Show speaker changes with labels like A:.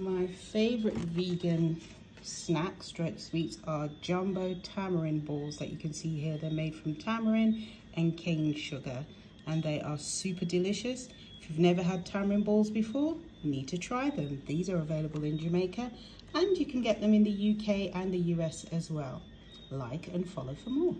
A: My favorite vegan snack stroke sweets are jumbo tamarind balls that you can see here. They're made from tamarind and cane sugar and they are super delicious. If you've never had tamarind balls before, you need to try them. These are available in Jamaica and you can get them in the UK and the US as well. Like and follow for more.